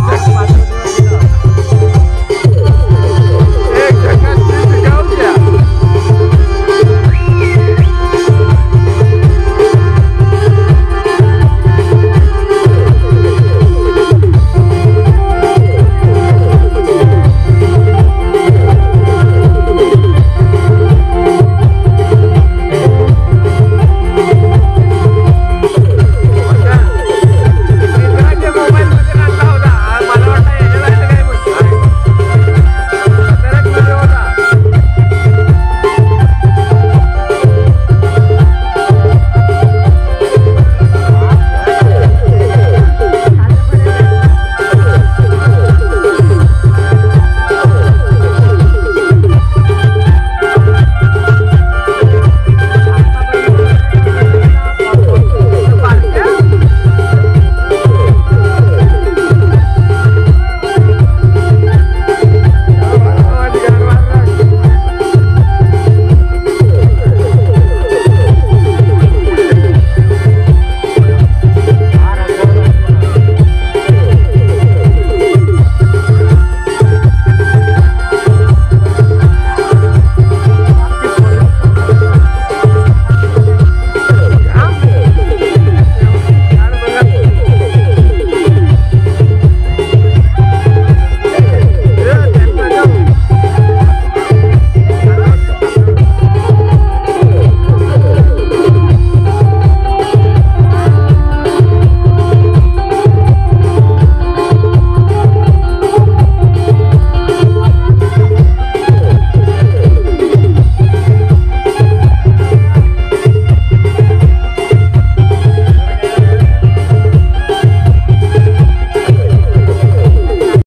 Vai,